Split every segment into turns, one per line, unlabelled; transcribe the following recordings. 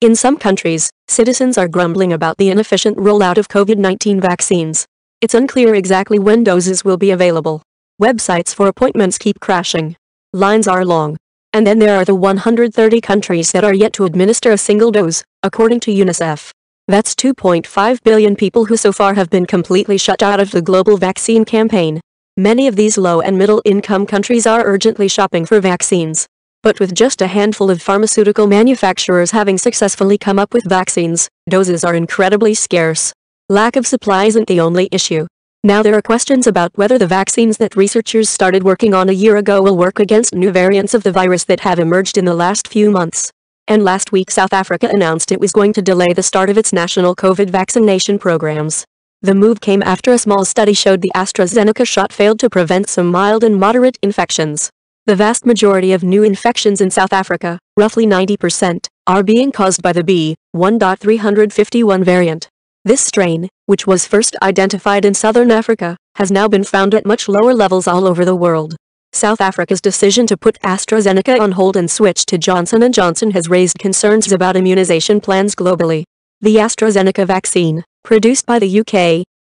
In some countries, citizens are grumbling about the inefficient rollout of COVID-19 vaccines. It's unclear exactly when doses will be available. Websites for appointments keep crashing. Lines are long. And then there are the 130 countries that are yet to administer a single dose, according to UNICEF. That's 2.5 billion people who so far have been completely shut out of the global vaccine campaign. Many of these low and middle income countries are urgently shopping for vaccines. But with just a handful of pharmaceutical manufacturers having successfully come up with vaccines, doses are incredibly scarce. Lack of supply isn't the only issue. Now there are questions about whether the vaccines that researchers started working on a year ago will work against new variants of the virus that have emerged in the last few months. And last week South Africa announced it was going to delay the start of its national COVID vaccination programs. The move came after a small study showed the AstraZeneca shot failed to prevent some mild and moderate infections. The vast majority of new infections in South Africa, roughly 90%, are being caused by the B1.351 variant. This strain, which was first identified in southern Africa, has now been found at much lower levels all over the world. South Africa's decision to put AstraZeneca on hold and switch to Johnson & Johnson has raised concerns about immunization plans globally. The AstraZeneca vaccine, produced by the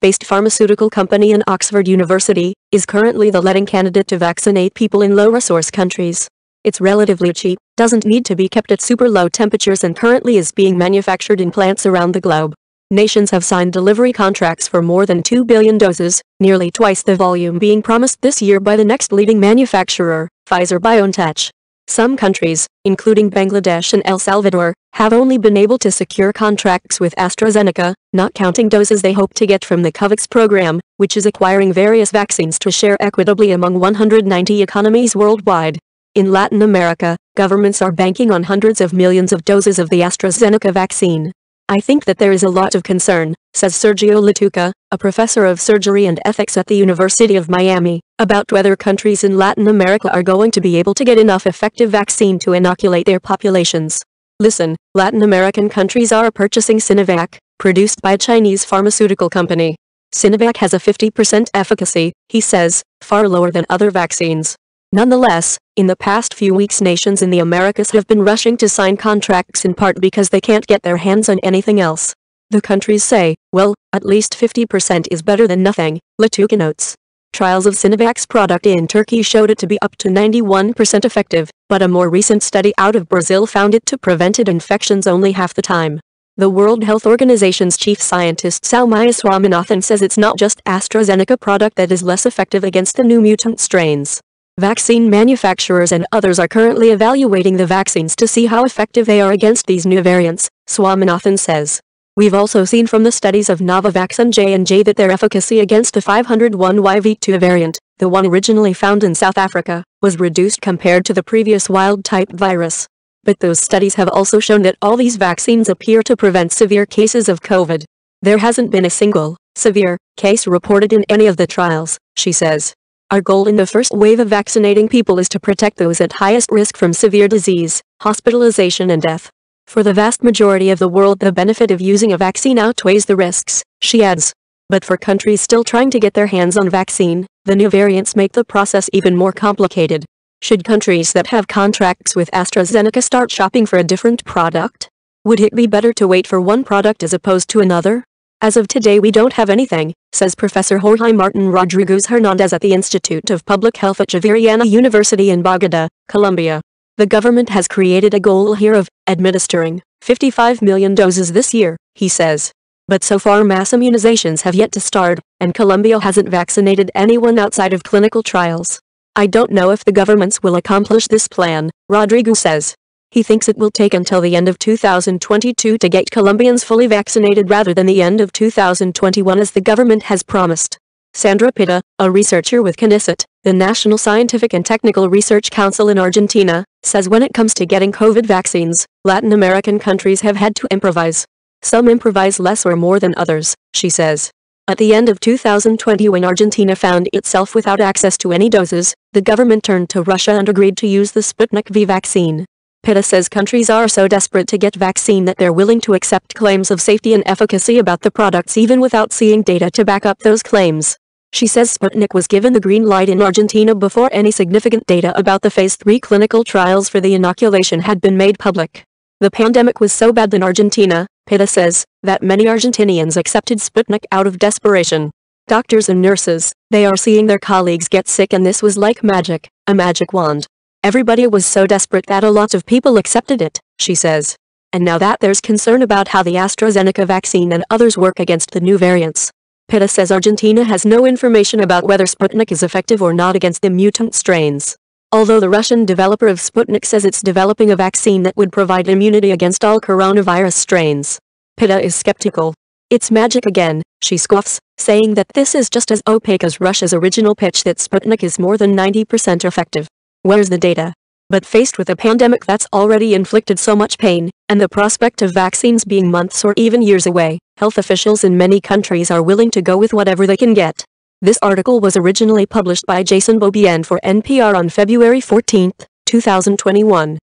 UK-based pharmaceutical company and Oxford University, is currently the leading candidate to vaccinate people in low-resource countries. It's relatively cheap, doesn't need to be kept at super low temperatures and currently is being manufactured in plants around the globe. Nations have signed delivery contracts for more than 2 billion doses, nearly twice the volume being promised this year by the next leading manufacturer, Pfizer-BioNTech. Some countries, including Bangladesh and El Salvador, have only been able to secure contracts with AstraZeneca, not counting doses they hope to get from the COVAX program, which is acquiring various vaccines to share equitably among 190 economies worldwide. In Latin America, governments are banking on hundreds of millions of doses of the AstraZeneca vaccine. I think that there is a lot of concern, says Sergio Litewka, a professor of surgery and ethics at the University of Miami, about whether countries in Latin America are going to be able to get enough effective vaccine to inoculate their populations. Listen, Latin American countries are purchasing Sinovac, produced by a Chinese pharmaceutical company. Sinovac has a 50% efficacy, he says, far lower than other vaccines. Nonetheless, in the past few weeks nations in the Americas have been rushing to sign contracts in part because they can't get their hands on anything else. The countries say, well, at least 50% is better than nothing, Litewka notes. Trials of Sinovac's product in Turkey showed it to be up to 91% effective, but a more recent study out of Brazil found it to prevented infections only half the time. The World Health Organization's chief scientist Soumya Swaminathan says it's not just AstraZeneca product that is less effective against the new mutant strains. Vaccine manufacturers and others are currently evaluating the vaccines to see how effective they are against these new variants, Swaminathan says. We've also seen from the studies of Novavax and J&J that their efficacy against the 501YV2 variant, the one originally found in South Africa, was reduced compared to the previous wild-type virus. But those studies have also shown that all these vaccines appear to prevent severe cases of COVID. There hasn't been a single, severe, case reported in any of the trials, she says. Our goal in the first wave of vaccinating people is to protect those at highest risk from severe disease, hospitalization and death. For the vast majority of the world the benefit of using a vaccine outweighs the risks, she adds. But for countries still trying to get their hands on vaccine, the new variants make the process even more complicated. Should countries that have contracts with AstraZeneca start shopping for a different product? Would it be better to wait for one product as opposed to another? As of today we don't have anything, says Professor Jorge Martin Rodriguez Hernandez at the Institute of Public Health at Javeriana University in Bogota, Colombia. The government has created a goal here of administering 55 million doses this year, he says. But so far mass immunizations have yet to start, and Colombia hasn't vaccinated anyone outside of clinical trials. I don't know if the governments will accomplish this plan, Rodriguez says. He thinks it will take until the end of 2022 to get Colombians fully vaccinated rather than the end of 2021 as the government has promised. Sandra Pitta, a researcher with CONICET, the National Scientific and Technical Research Council in Argentina, says when it comes to getting COVID vaccines, Latin American countries have had to improvise. Some improvise less or more than others, she says. At the end of 2020 when Argentina found itself without access to any doses, the government turned to Russia and agreed to use the Sputnik V vaccine. Pitta says countries are so desperate to get vaccine that they're willing to accept claims of safety and efficacy about the products even without seeing data to back up those claims. She says Sputnik was given the green light in Argentina before any significant data about the phase 3 clinical trials for the inoculation had been made public. The pandemic was so bad in Argentina, Pitta says, that many Argentinians accepted Sputnik out of desperation. Doctors and nurses, they are seeing their colleagues get sick and this was like magic, a magic wand. Everybody was so desperate that a lot of people accepted it, she says. And now that there's concern about how the AstraZeneca vaccine and others work against the new variants. Pitta says Argentina has no information about whether Sputnik is effective or not against the mutant strains. Although the Russian developer of Sputnik says it's developing a vaccine that would provide immunity against all coronavirus strains. Pitta is skeptical. It's magic again, she scoffs, saying that this is just as opaque as Russia's original pitch that Sputnik is more than 90% effective. Where's the data? But faced with a pandemic that's already inflicted so much pain, and the prospect of vaccines being months or even years away, health officials in many countries are willing to go with whatever they can get. This article was originally published by Jason Beaubien for NPR on February 14, 2021.